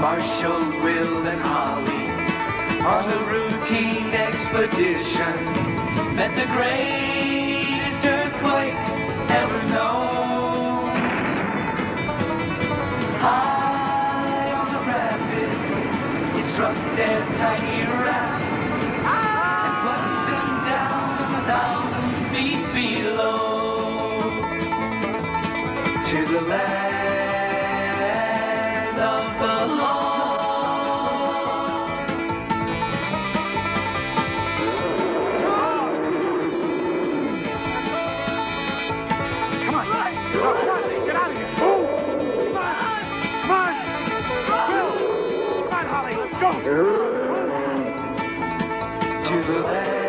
Marshall, Will, and Holly on the routine expedition met the greatest earthquake ever known. High on the rapids, it struck their tiny raft and plunged them down a thousand feet below to the land go. to the